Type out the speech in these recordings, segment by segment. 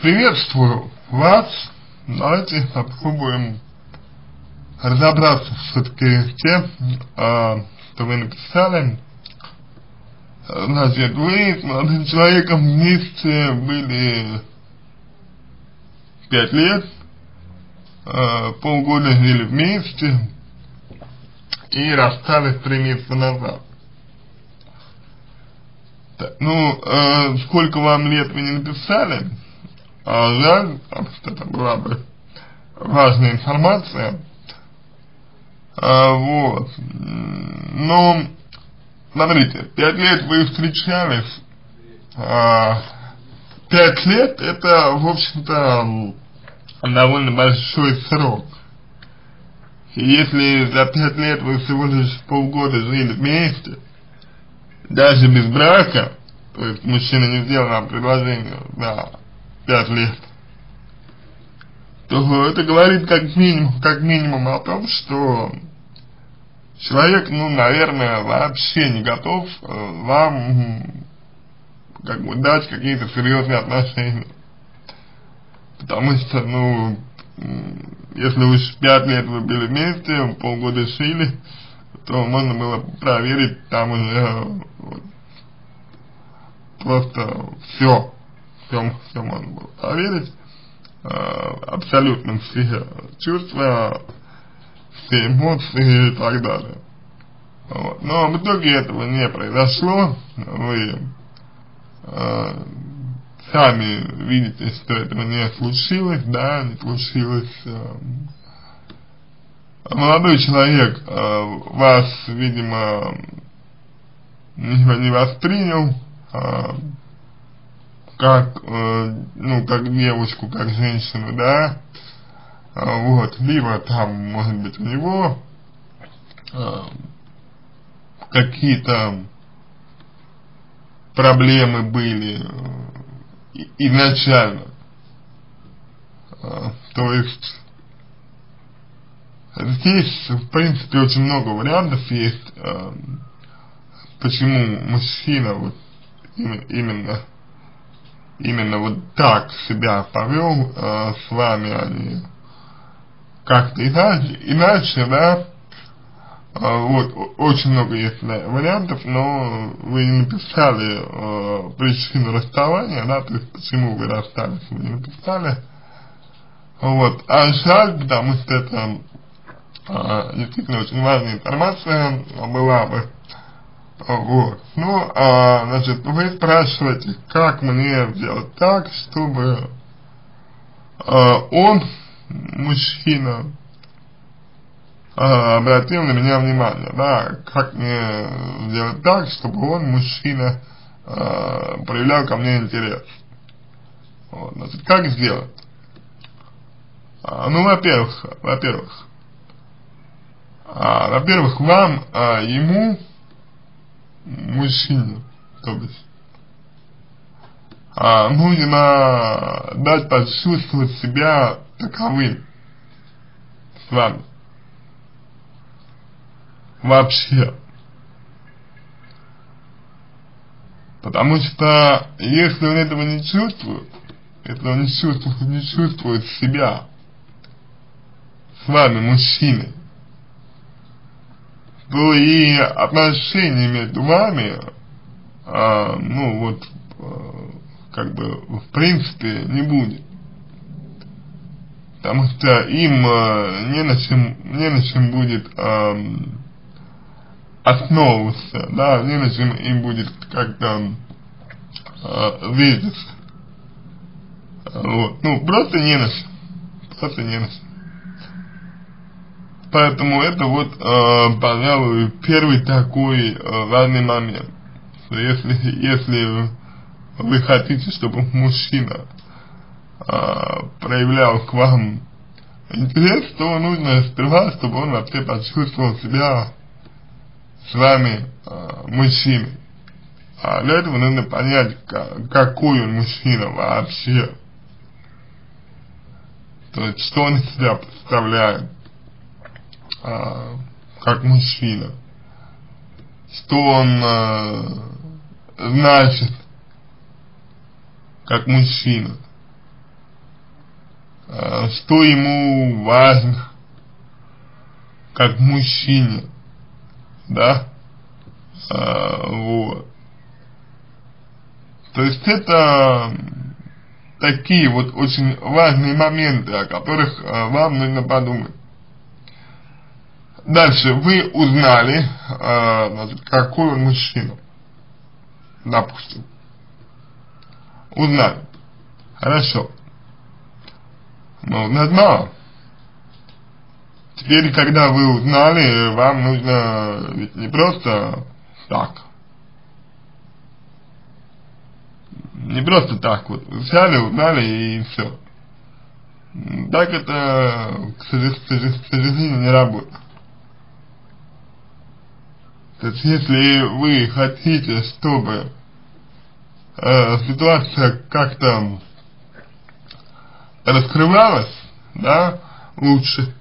Приветствую вас. Давайте попробуем разобраться все-таки в тем, э, что вы написали. Значит, вы с молодым человеком вместе были пять лет, э, полгода жили вместе и расстались три месяца назад. Так, ну, э, сколько вам лет вы не написали, а жаль, потому что это была бы важная информация. А, вот. Но, смотрите, пять лет вы встречались, а, пять лет это, в общем-то, довольно большой срок. Если за пять лет вы всего лишь полгода жили вместе, даже без брака, то есть мужчина не сделал нам предложение, да, пять лет, то это говорит как минимум, как минимум о том, что человек, ну, наверное, вообще не готов э, вам как бы дать какие-то серьезные отношения. Потому что, ну, если уж пять лет вы были вместе, полгода шили, то можно было проверить там уже вот, просто все, все, все можно было проверить, э, абсолютно все чувства, все эмоции и так далее. Вот. Но в итоге этого не произошло, вы э, сами видите, что этого не случилось, да, не случилось. Э, молодой человек э, вас, видимо, не, не воспринял э, как, э, ну, как девушку, как женщину, да, э, вот, либо там, может быть, у него э, какие-то проблемы были э, изначально, э, то есть Здесь, в принципе, очень много вариантов есть, э, почему мужчина вот именно, именно вот так себя повел э, с вами, а не как-то иначе, иначе, да, э, вот, очень много есть вариантов, но вы не написали э, причину расставания, да, то есть почему вы расстались, вы не написали, вот, а жаль, потому что это а, действительно очень важная информация была бы. Вот. Ну, а, значит, вы спрашиваете, как мне сделать так, чтобы а, он, мужчина, а, обратил на меня внимание, да, как мне сделать так, чтобы он, мужчина, а, проявлял ко мне интерес. Вот, значит, как сделать? А, ну, во-первых, во-первых, а, во-первых, вам, а, ему, мужчине, то есть, а, нужно дать почувствовать себя таковым с вами. Вообще. Потому что если он этого не чувствует, если он не чувствует, не чувствует себя с вами, мужчиной, то и отношения между вами, а, ну вот, а, как бы, в принципе, не будет. Потому что им а, не, на чем, не на чем будет а, основываться, да, не на чем им будет как-то а, видеться. Вот, ну, просто не на чем, просто не на чем. Поэтому это вот, э, пожалуй, первый такой э, важный момент. Если, если вы хотите, чтобы мужчина э, проявлял к вам интерес, то нужно сперва, чтобы он вообще почувствовал себя с вами э, мужчиной. А для этого нужно понять, как, какой он мужчина вообще. То есть, что он из себя представляет как мужчина, что он а, значит как мужчина. э, что ему важно, как мужчине, да, э, вот. То есть это такие вот очень важные моменты, о которых э, вам нужно подумать. Дальше, вы узнали, э, какой он мужчина, допустим. Узнали. Хорошо. Но узнать мало. Теперь, когда вы узнали, вам нужно ведь не просто так. Не просто так вот. Взяли, узнали и все. Так это, к сожалению, не работает. То есть, если вы хотите, чтобы э, ситуация как-то раскрывалась, да, лучше,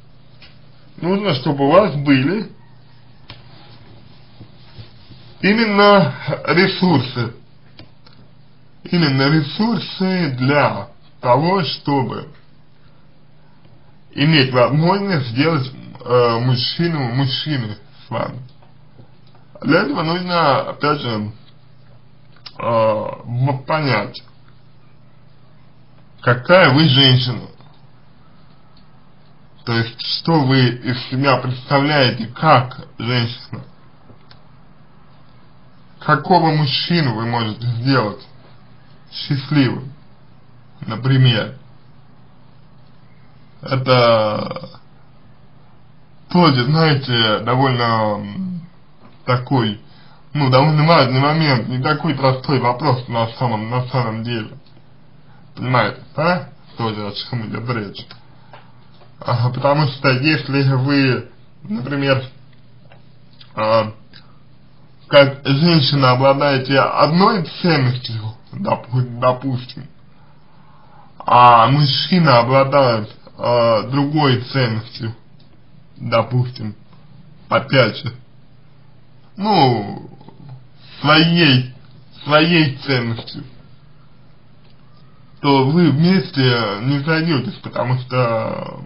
нужно, чтобы у вас были именно ресурсы, именно ресурсы для того, чтобы иметь возможность сделать э, мужчину мужчиной с вами. Для этого нужно, опять же, э, понять, какая вы женщина. То есть, что вы из себя представляете как женщина. Какого мужчину вы можете сделать счастливым, например. Это тоже, знаете, довольно такой, ну, довольно важный момент, не такой простой вопрос на самом, на самом деле. Понимаете, да? Тоже о чем идет речь. Ага, потому что если вы, например, а, как женщина обладаете одной ценностью, допустим, а мужчина обладает а, другой ценностью, допустим, опять же, ну, своей, своей ценностью, то вы вместе не сойдетесь, потому что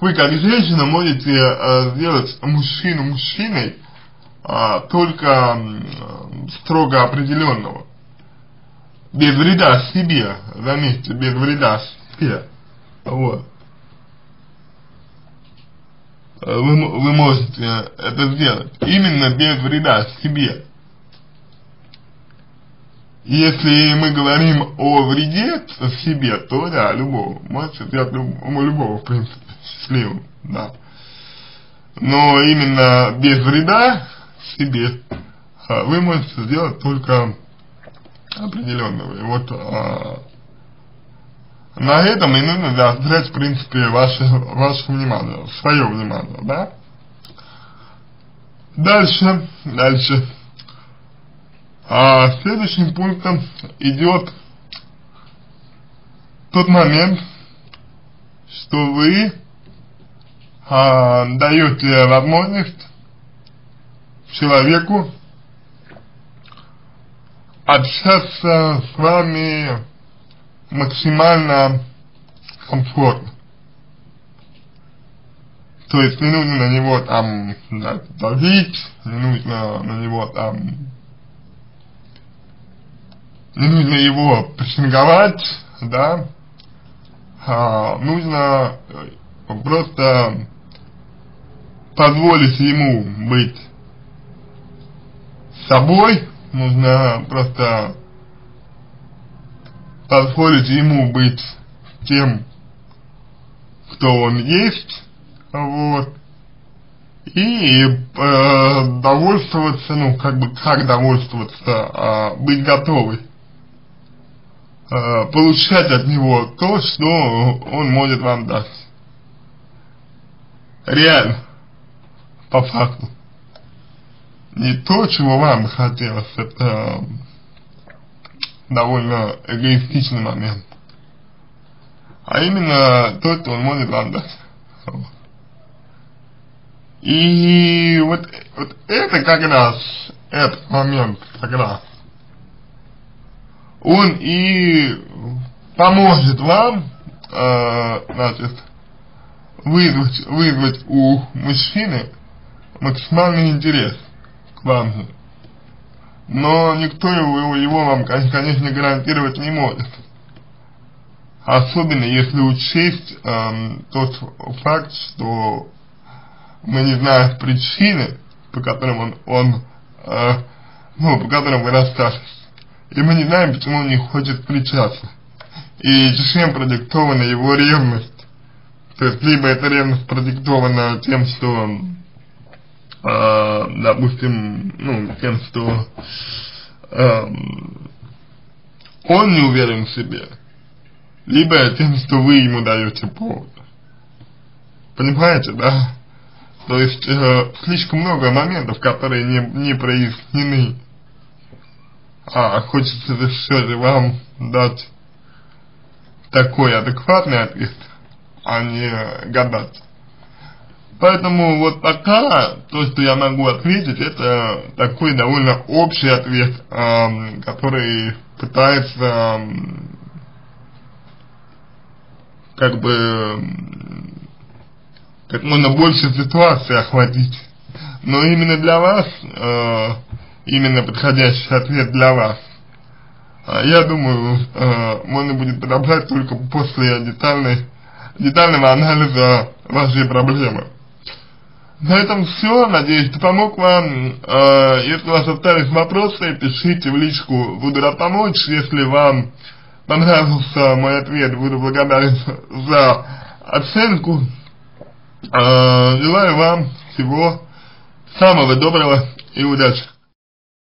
вы как женщина можете э, сделать мужчину мужчиной э, только строго определенного. Без вреда себе, заметьте, без вреда себе. Вот. Э, вы, вы можете это сделать. Именно без вреда себе. Если мы говорим о вреде себе, то да, любого. Можете сделать любого, любого в принципе, счастливым, да. Но именно без вреда себе а, вы можете сделать только определенного. И вот а, на этом и нужно заострять, в принципе, ваше, ваше внимание, свое внимание, да? Дальше, дальше. А следующим пунктом идет тот момент, что вы а, даете возможность человеку общаться с вами максимально комфортно. То есть не нужно на него там давить, не нужно на него там не нужно его прессинговать, да, а, нужно э, просто позволить ему быть собой, нужно просто позволить ему быть тем, кто он есть, вот, и э, довольствоваться, ну, как бы, как довольствоваться, э, быть готовой э, получать от него то, что он может вам дать. Реально, по факту. Не то, чего вам хотелось, это довольно эгоистичный момент. А именно то, что он может вам дать. И вот, вот это как раз, этот момент как раз, он и поможет вам, э, значит, вызвать, вызвать у мужчины максимальный интерес к вам. Но никто его, его вам, конечно, гарантировать не может. Особенно если учесть эм, тот факт, что мы не знаем причины, по которым он, он э, ну, по которым вы расстались. И мы не знаем, почему он не хочет встречаться. И чем продиктована его ревность. То есть, либо эта ревность продиктована тем, что, э, допустим, ну, тем, что э, он не уверен в себе, либо тем, что вы ему даете повод. Понимаете, да? То есть, э, слишком много моментов, которые не, не прояснены. А хочется все же вам дать такой адекватный ответ, а не гадать. Поэтому вот пока то, что я могу ответить, это такой довольно общий ответ, эм, который пытается эм, как бы как можно больше ситуаций охватить. Но именно для вас, э, именно подходящий ответ для вас, э, я думаю, э, можно будет подобрать только после детальной, детального анализа вашей проблемы. На этом все. Надеюсь, что помог вам. Э, если у вас остались вопросы, пишите в личку. Буду рад помочь. Если вам понравился мой ответ, буду благодарен за оценку. Э, желаю вам всего самого доброго и удачи.